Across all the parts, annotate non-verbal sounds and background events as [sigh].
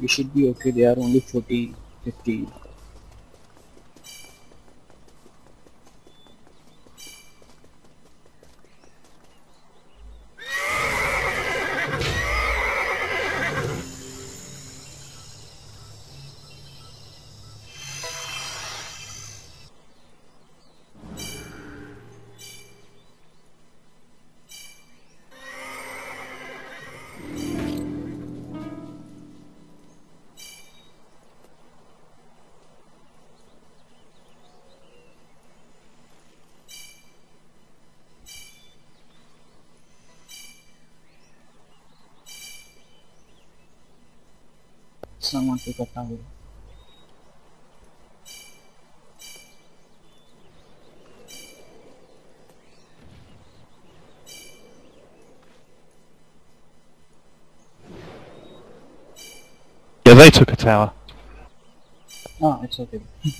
We should be okay. They are only 40, 50. Yeah, they took a tower. Ah, it's okay. [laughs]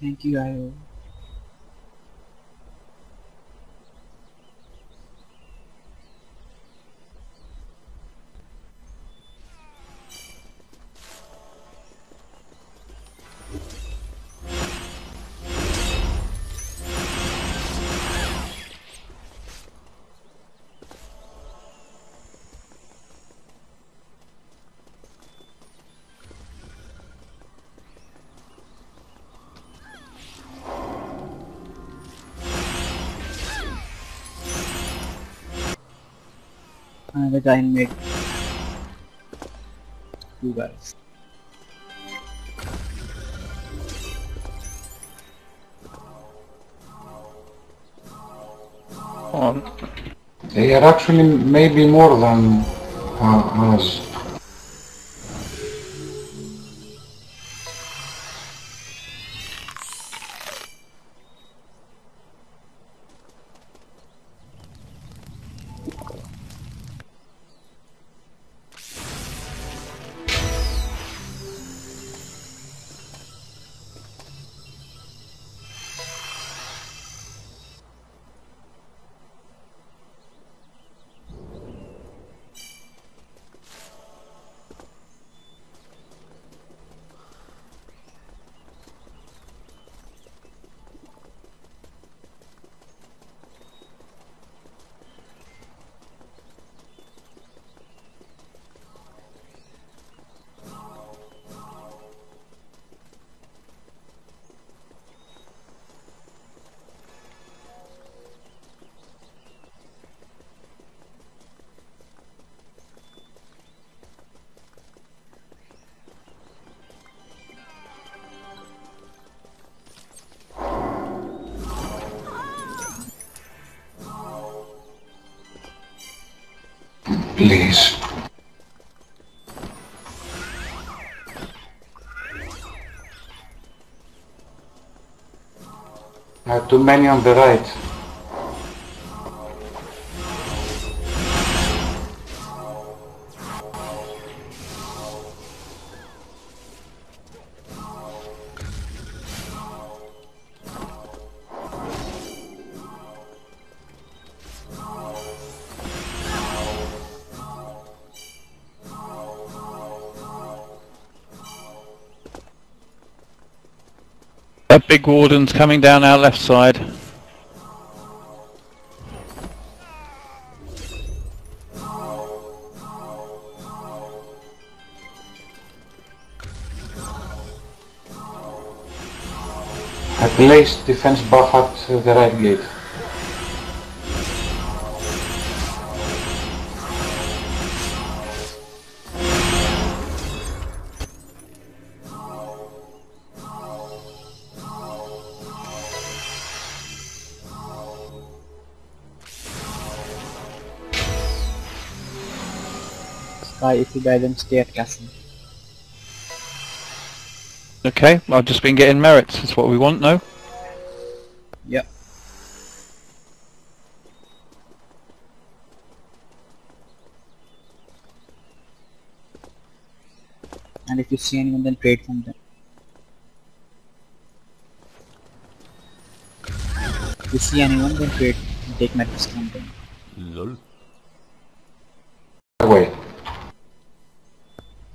Thank you, Io. Another guy in mid. Two guys. On. They are actually maybe more than uh, us. Please. Uh, too many on the right. Big warden's coming down our left side. I placed defense buff at the right gate. Sky, if you die, stay at castle. Okay, I've just been getting merits. That's what we want, no? Yep. And if you see anyone, then trade from them. If you see anyone, then trade. Take metrics from them. Lol. Wait.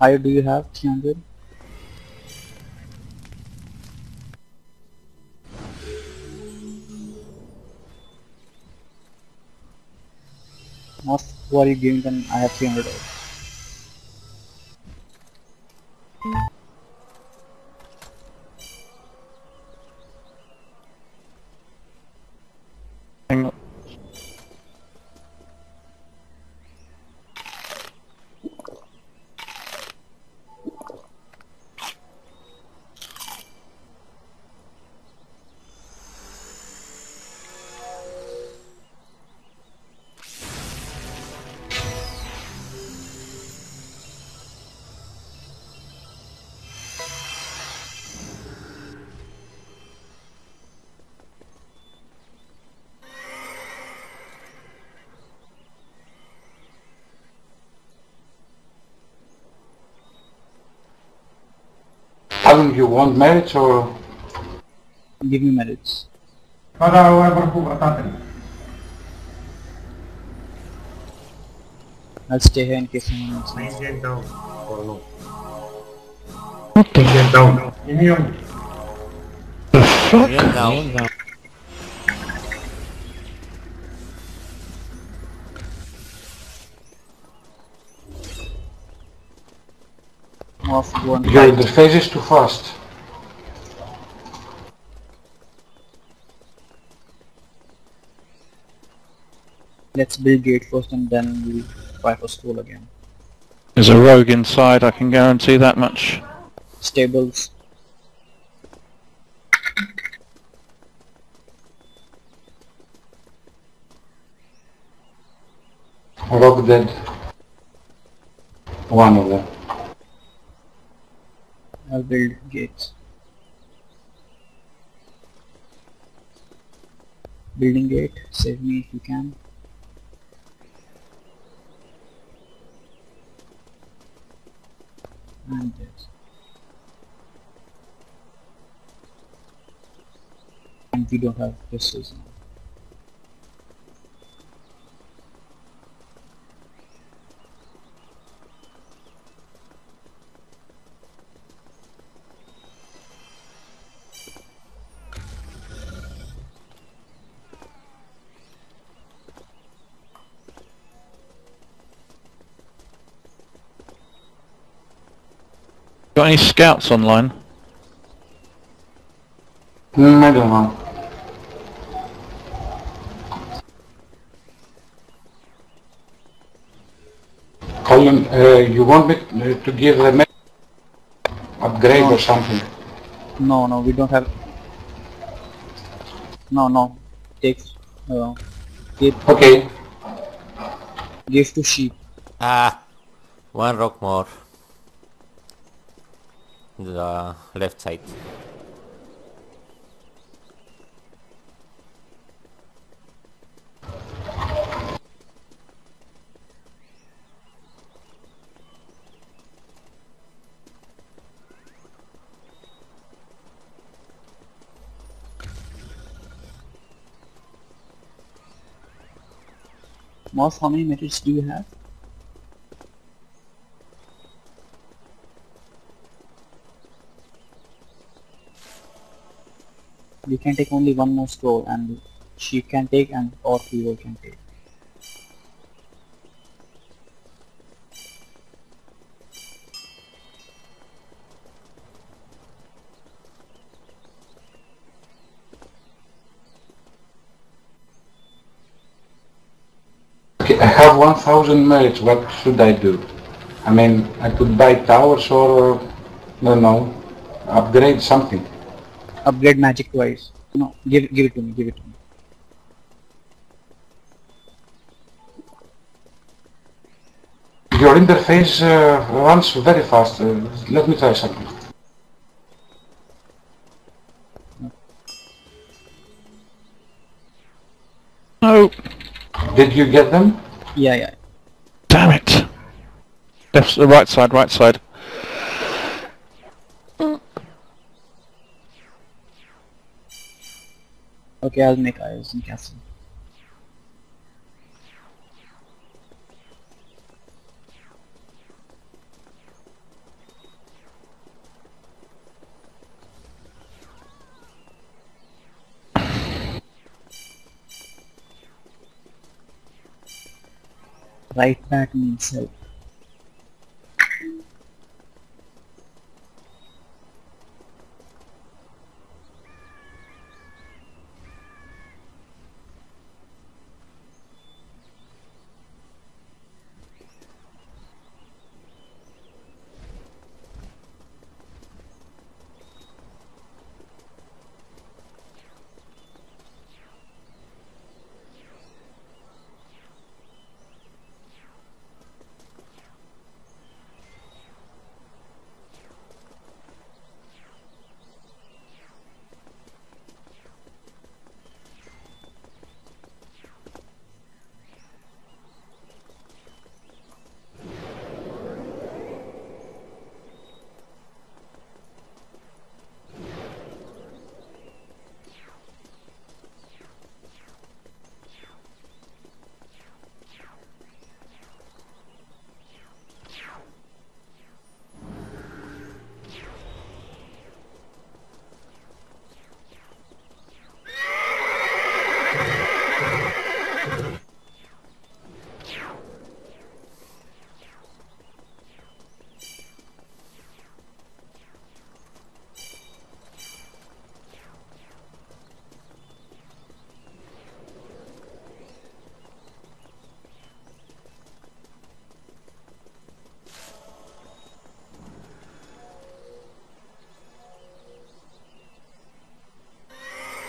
How do you have 300? Most who are you giving them? I have 300. want marriage or? Give me marriage. Father, however, who attended? I'll stay here in case someone else. Please get down or no. Okay. Get down. Immune. The fuck? Get down. down. Off one. Yeah, the phase is too fast. Let's build gate first and then we'll try for school again. There's a rogue inside, I can guarantee that much. Stables. Rock dead. One of them. I'll build gates. Building gate, save me if you can. And this. And we don't have pistols Got any scouts online? Hmm, I don't know. Colin, uh, you want me uh, to give the me- upgrade or something? No, no, we don't have. No, no. Take. Uh, give, Okay. give to sheep. Ah, one rock more. The left side. Moss, how many methods do you have? You can take only one more scroll and she can take and or Hero can take. Okay, I have 1000 merits, what should I do? I mean, I could buy towers or, no, no, upgrade something upgrade magic twice. No, give give it to me. Give it to me. Your interface uh, runs very fast. Uh, let me try something. No. Did you get them? Yeah, yeah. Damn it! Left, right side, right side. Okay, I'll make in. Right back means help.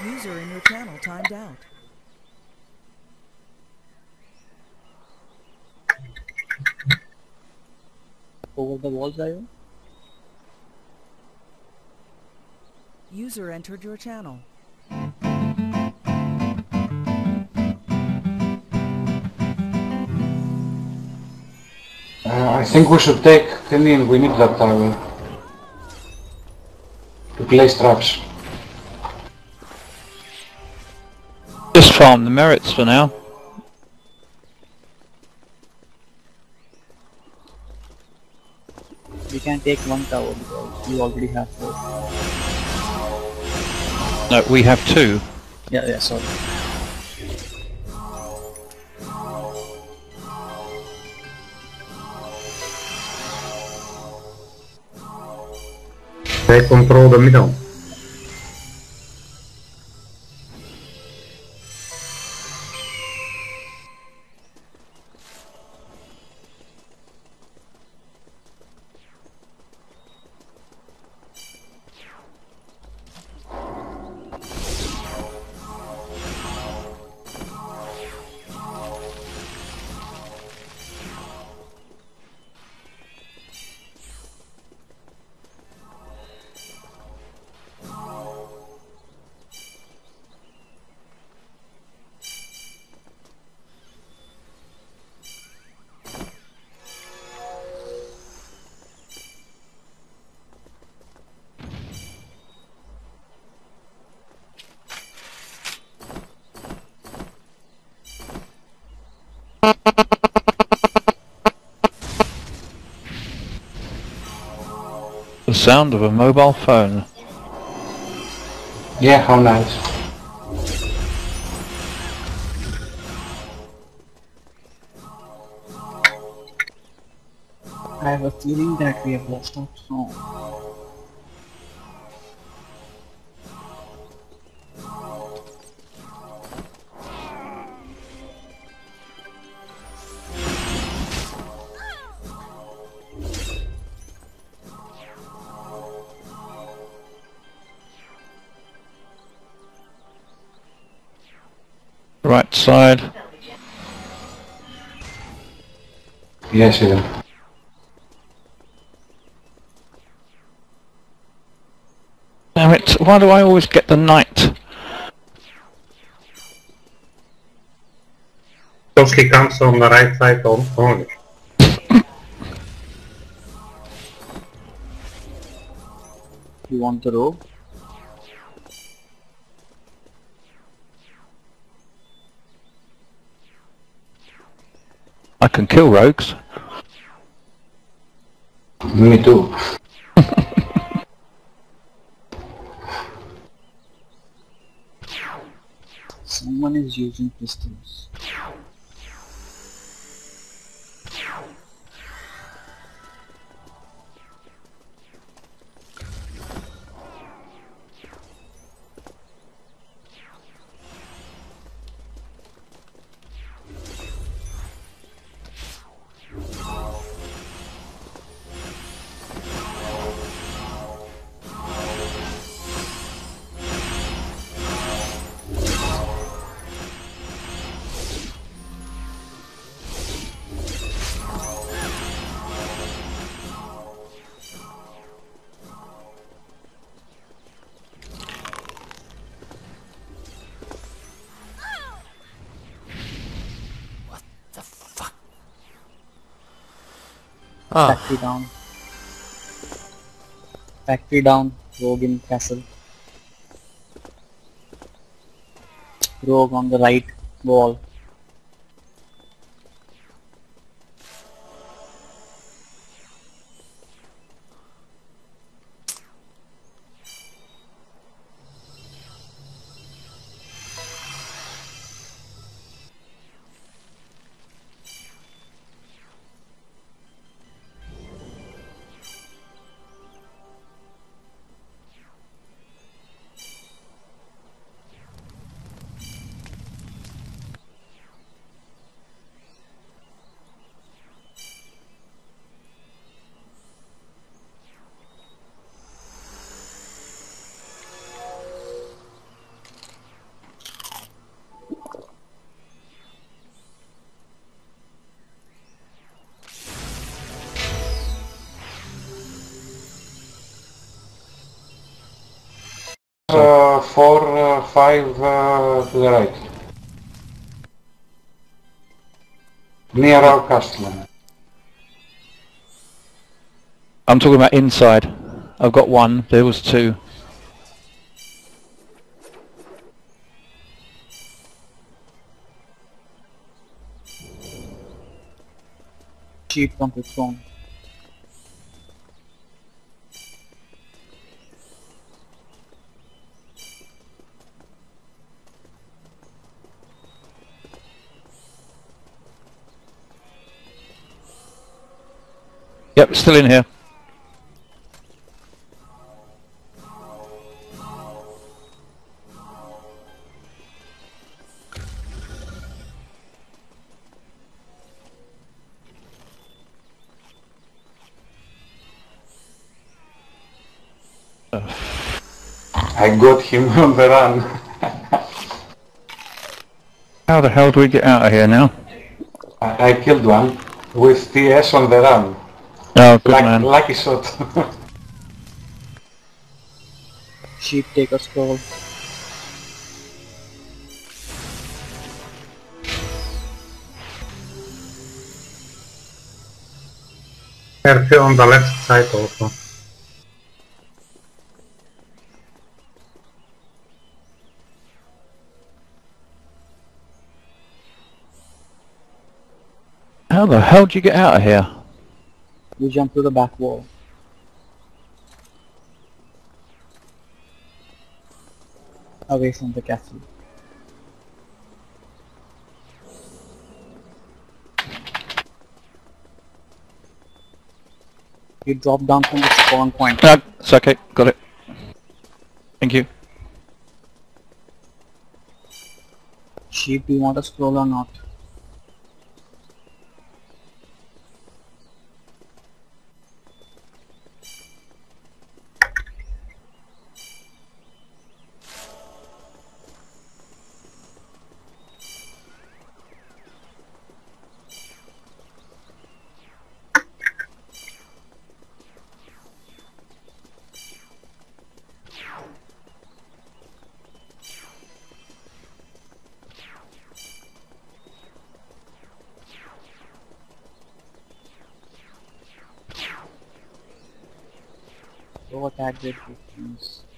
User in your channel timed out. Over the walls, are you? User entered your channel. Uh, I think we should take Tenin, we need that tower. To place traps. Farm the merits for now. We can take one tower because you already have four. No, we have two. Yeah, yeah, sorry. They control the middle. Sound of a mobile phone. Yeah, how nice. I have a feeling that we have lost our song. Right side. Yes, Eden. Damn it, why do I always get the knight? mostly comes on the right side on- only. You want the rogue? I can kill rogues. Me too. Someone is using pistols. Ah, Factory down. Factory down. Rogue in castle. Rogue on the right wall. Uh, four, uh, five uh, to the right. Near our castle. I'm talking about inside. I've got one. There was two. Sheep on the throne. Yep, still in here. I got him on the run. [laughs] How the hell do we get out of here now? I, I killed one with TS on the run. Oh, good Luck- man. Lucky shot. [laughs] Sheep take a scroll. Careful on the left side also. How the hell did you get out of here? You jump to the back wall. Away from the castle. You drop down from the spawn point. No, it's okay. Got it. Thank you. Sheep, do you want to scroll or not? Attack their victims. And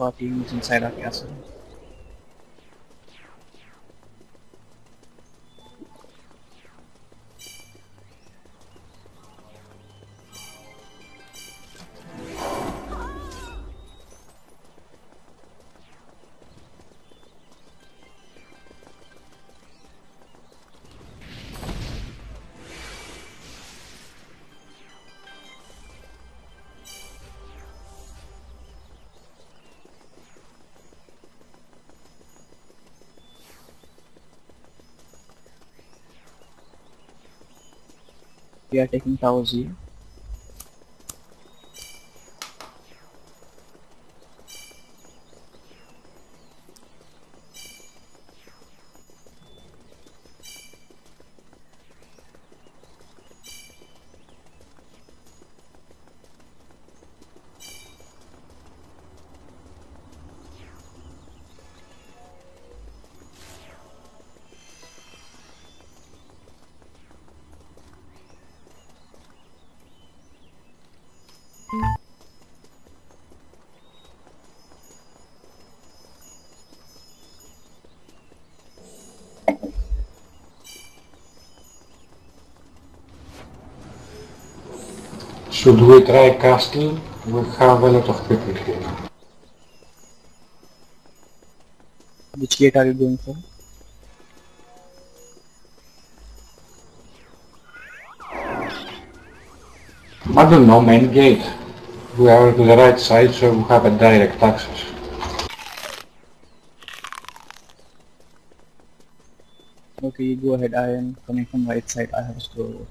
half of is inside our castle. We are taking Tower Z. Should we try castle? We have a lot of people here. Which gate are you going for? I don't know, main gate. We are to the right side, so we have a direct access. Okay, you go ahead. I am coming from right side. I have a scroll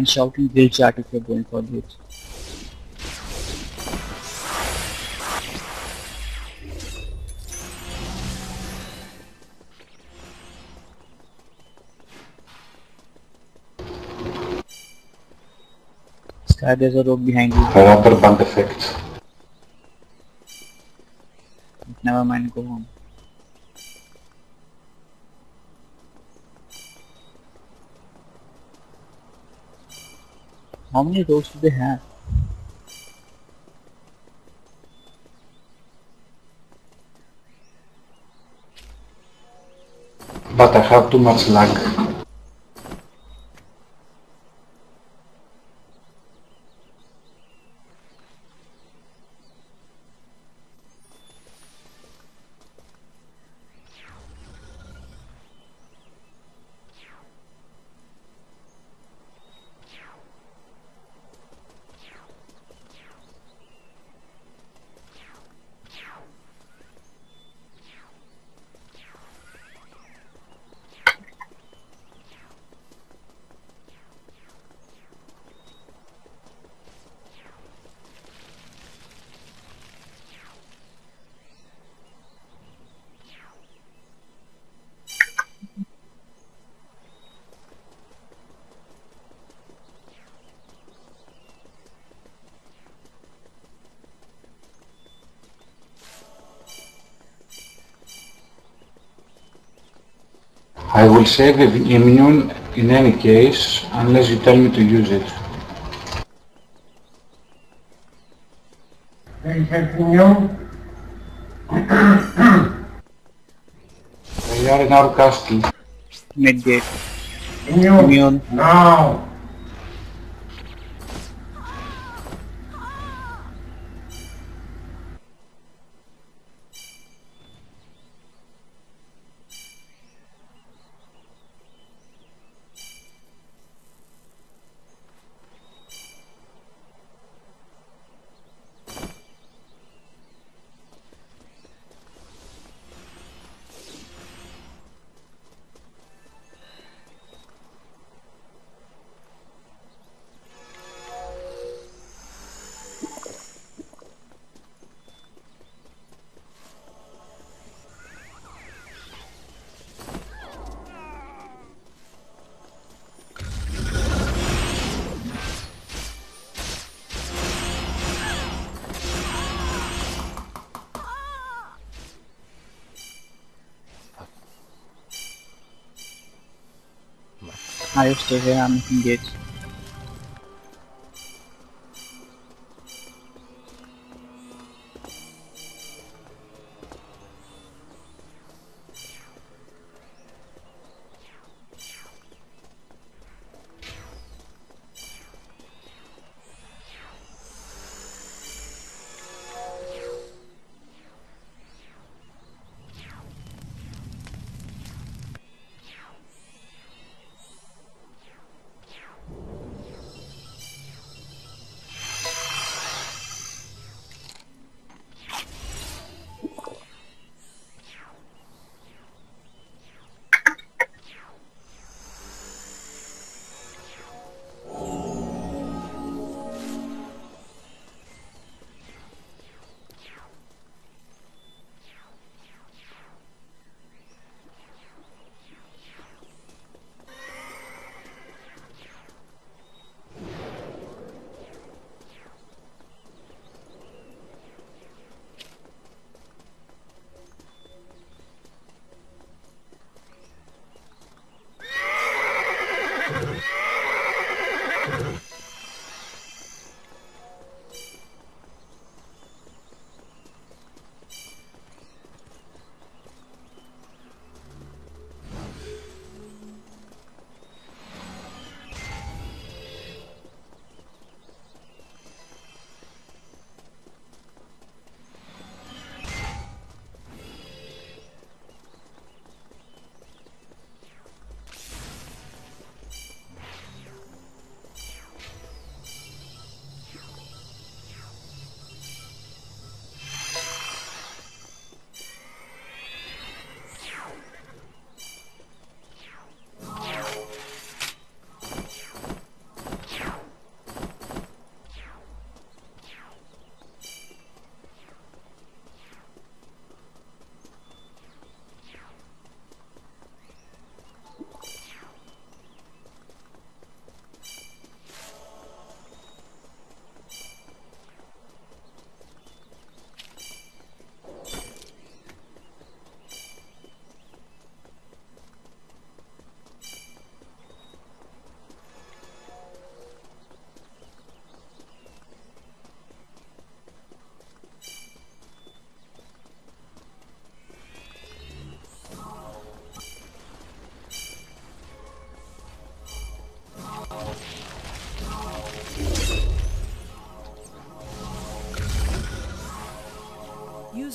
And shouting guild chat if you're going for this. Sky, there's a rogue behind you. A rubber band effect. Never mind, go on. How many rows do they have? But I have too much lag. I will save the immune in any case, unless you tell me to use it. They have new They are in our castle. Mid immune Immune. now. I stay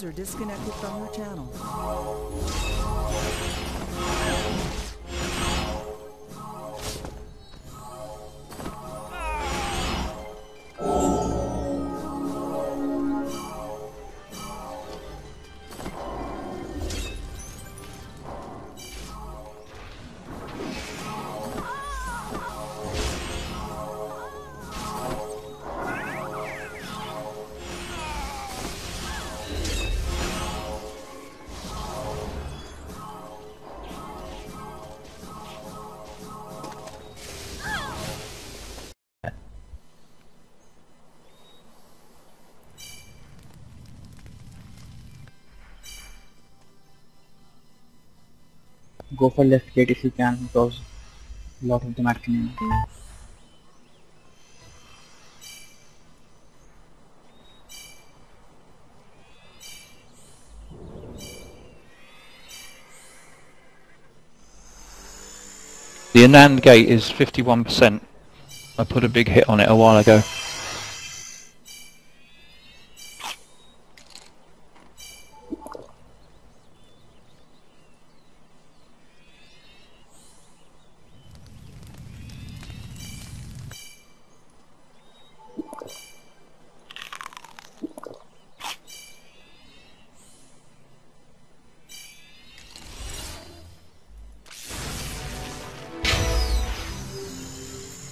User disconnected from your channel. Go for left gate if you can because a lot of them are coming. The Anand gate is 51%. I put a big hit on it a while ago.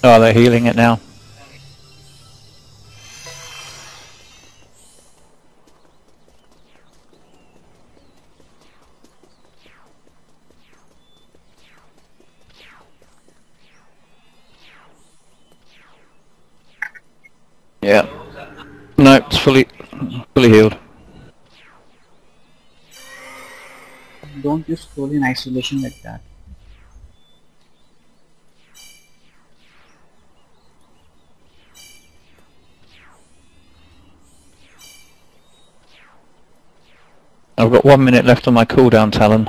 Oh, they're healing it now. Yeah. No, it's fully, fully healed. Don't use scroll in isolation like that. Got one minute left on my cooldown, Talon.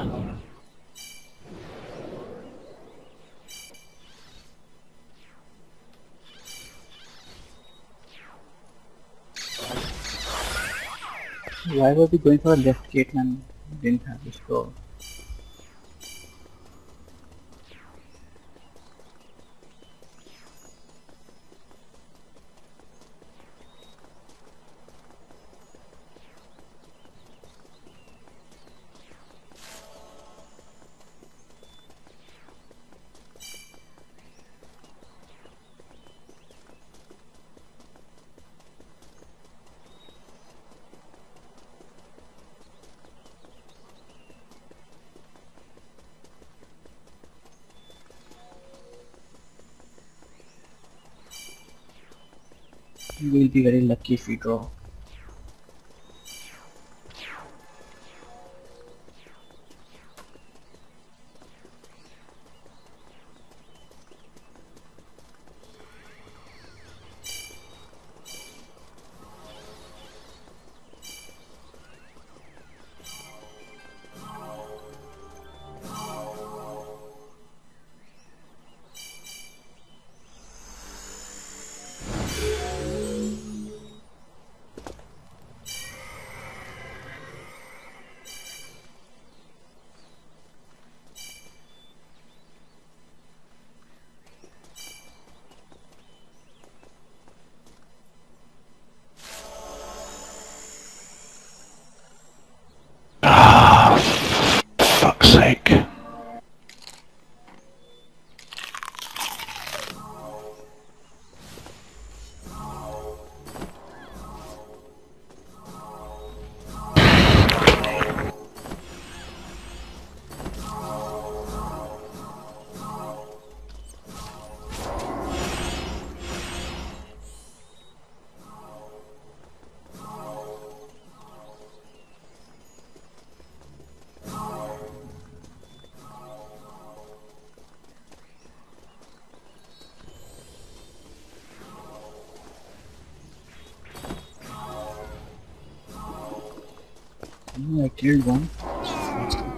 Why were we going for a left gate we didn't have this door? We'll be very lucky if we draw. I killed one.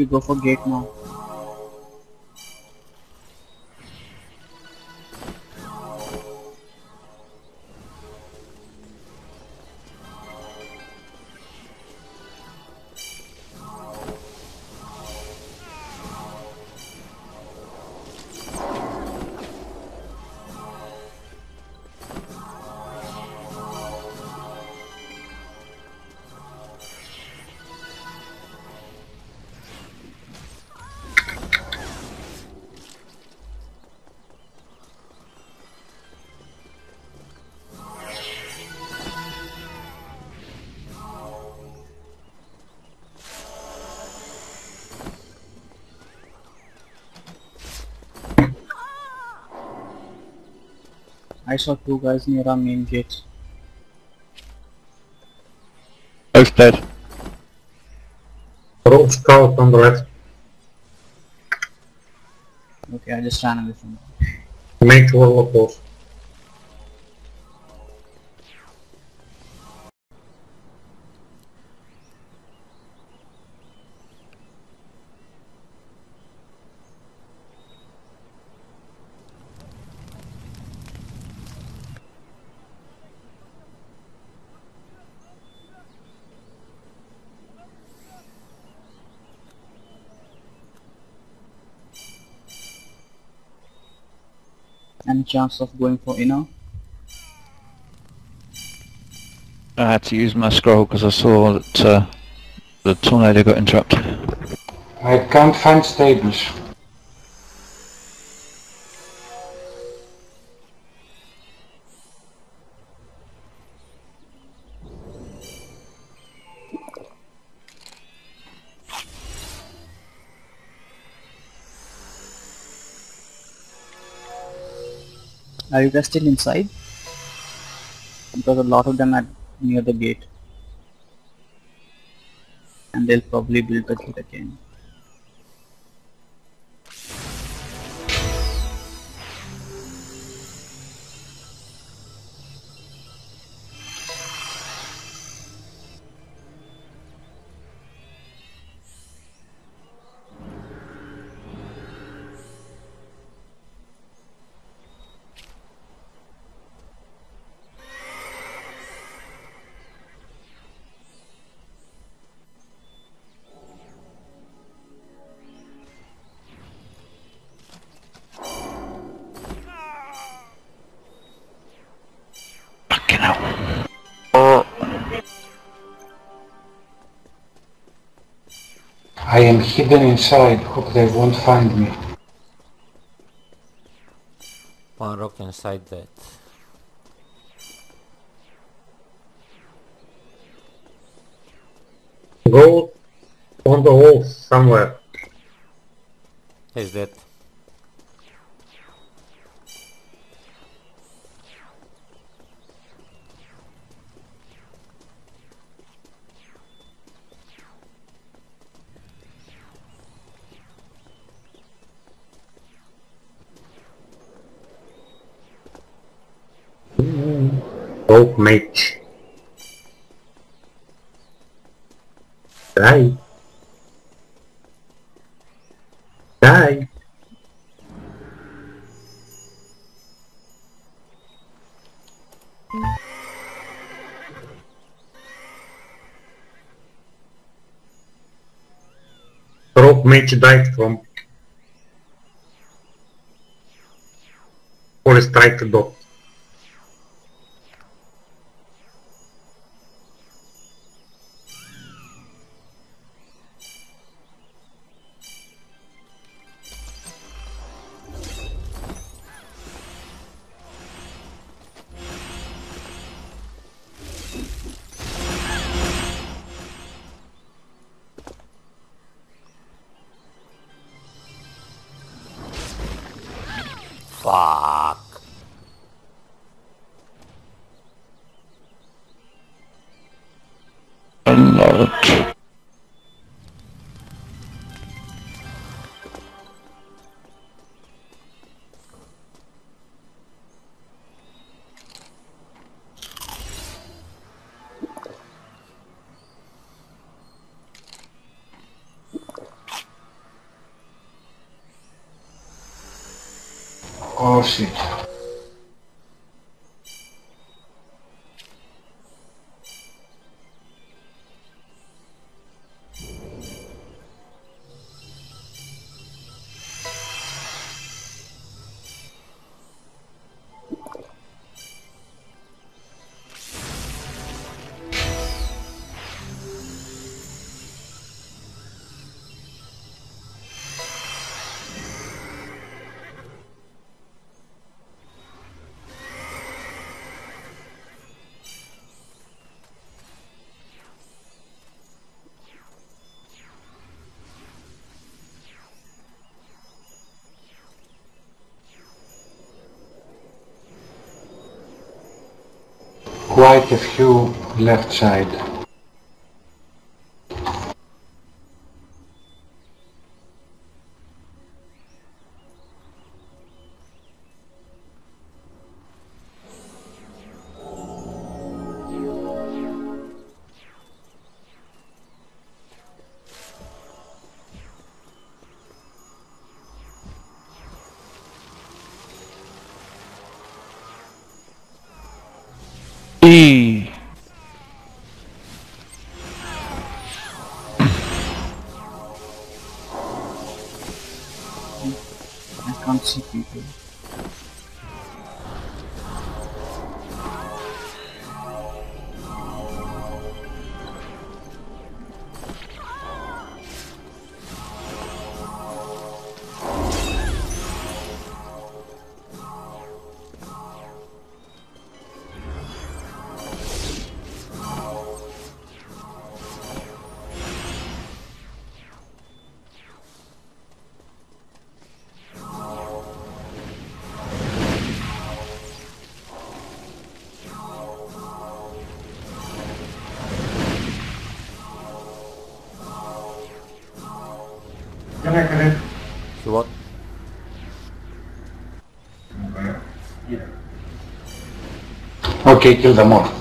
Okay, go for gate now. I saw two guys near our main gate. Both dead. Rogue scout on the left. Okay, I just ran away from them. Make warlock off. Any chance of going for inner? I had to use my scroll because I saw that uh, the tornado got interrupted. I can't find stables. Are you guys still inside? Because a lot of them are near the gate. And they'll probably build the gate again. Hidden inside. Hope they won't find me. One rock inside that. Go on the wall somewhere. Is that? Rope Mate. Rope Draai. Rook died from. Or strike dot. Quite a few left side. See what? Okay, kill them all.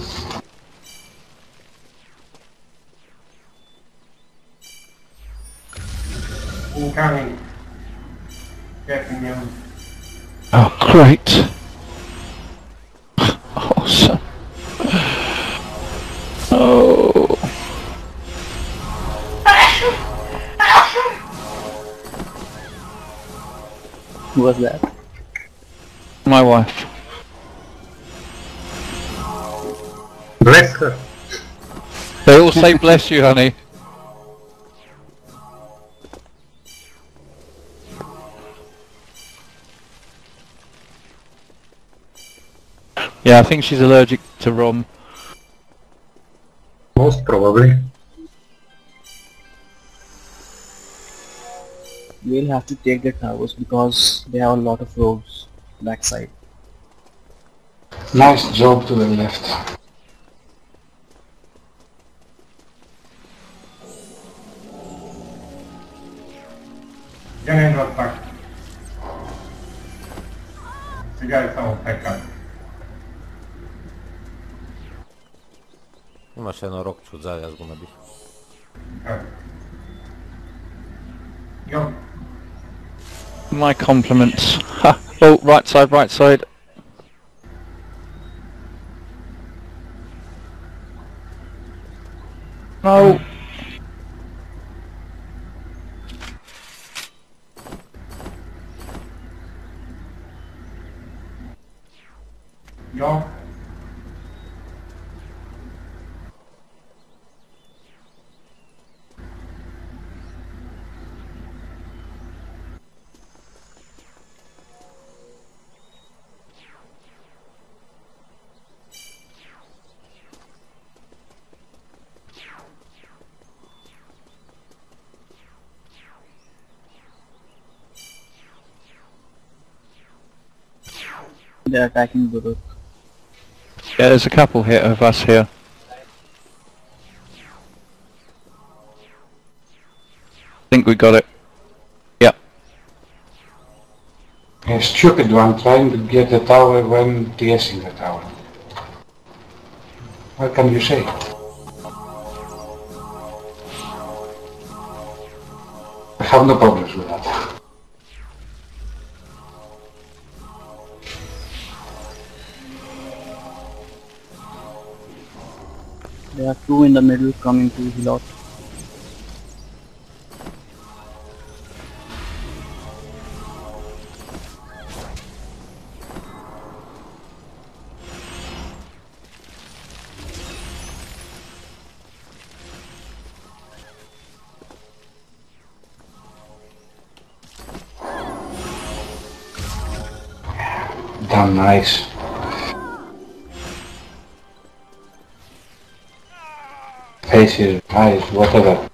Say bless you, honey. Yeah, I think she's allergic to rum. Most probably. We'll have to take the towers because they have a lot of roads backside. Nice job to the left. Gdzie nie tak. Siedziałem całą pekę. Imaš jedno rok ću zaljaz go nabih. Jo, My compliments. Ha. Oh, right side, right side. No. They're attacking Buruk. Yeah, there's a couple here of us here. I think we got it. Yeah. A stupid one trying to get the tower when TSing the tower. What can you say? I have no problems two in the middle coming to Hilot. Damn nice. Faces, eyes, whatever.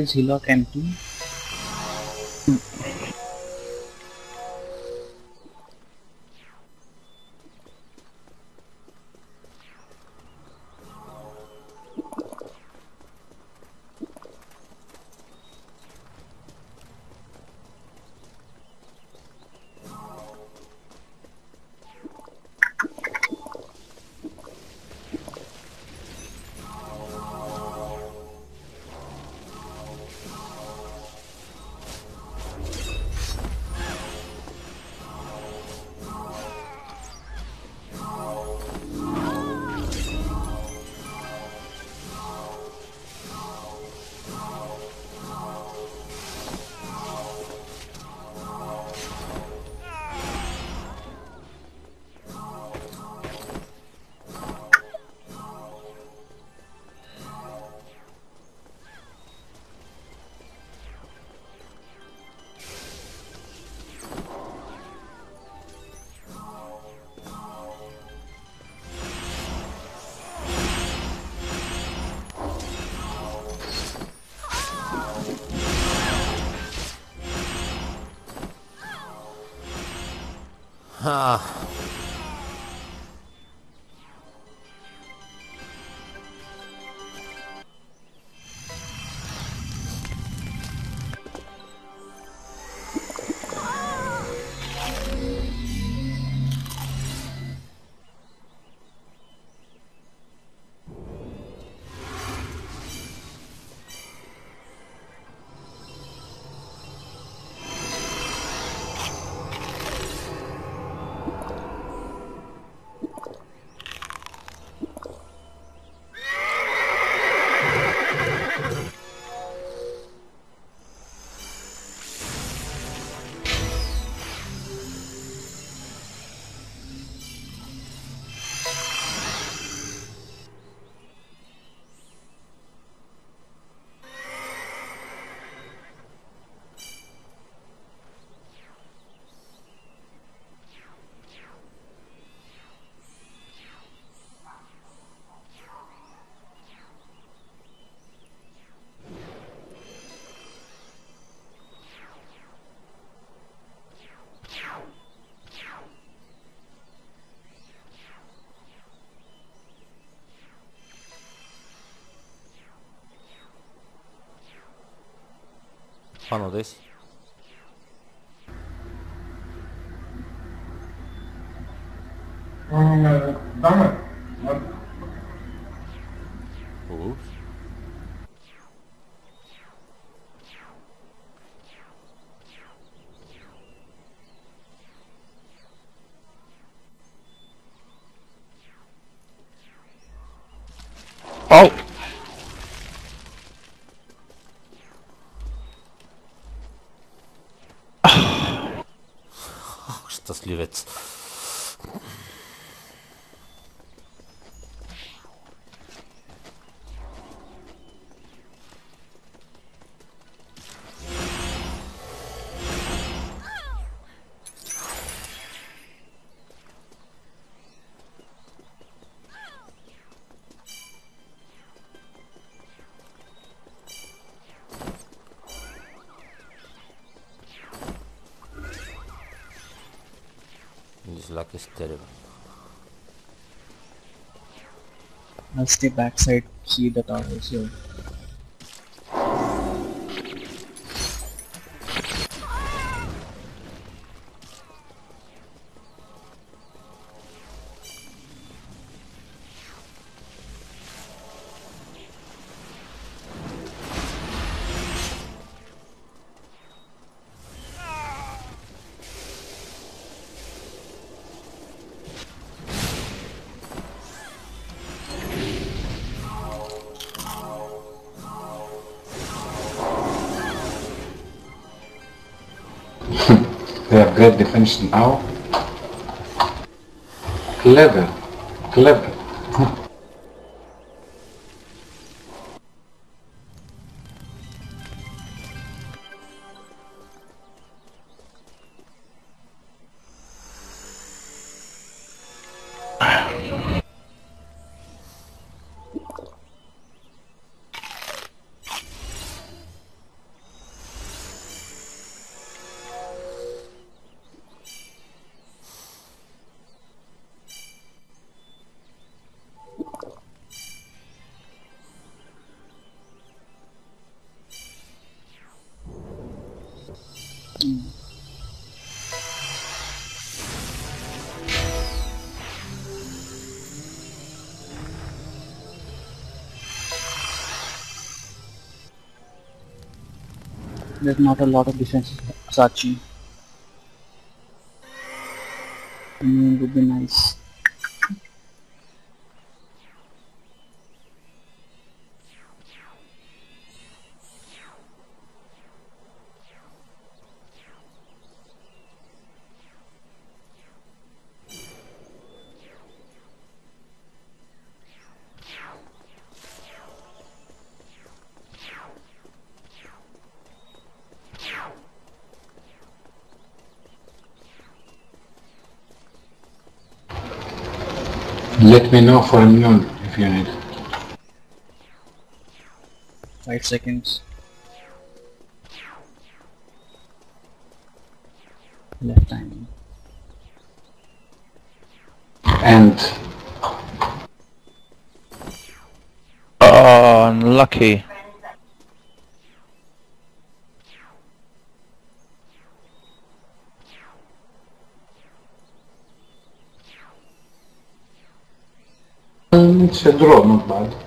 Is Hillock empty? 可能です。Luck is terrible. Backside, see the towers here. Defense now. Clever. Clever. There's not a lot of defense Sachi. Mm, would be nice. Let me know for a immune if you need. Five seconds. Left time. And Oh, unlucky. Um, it's a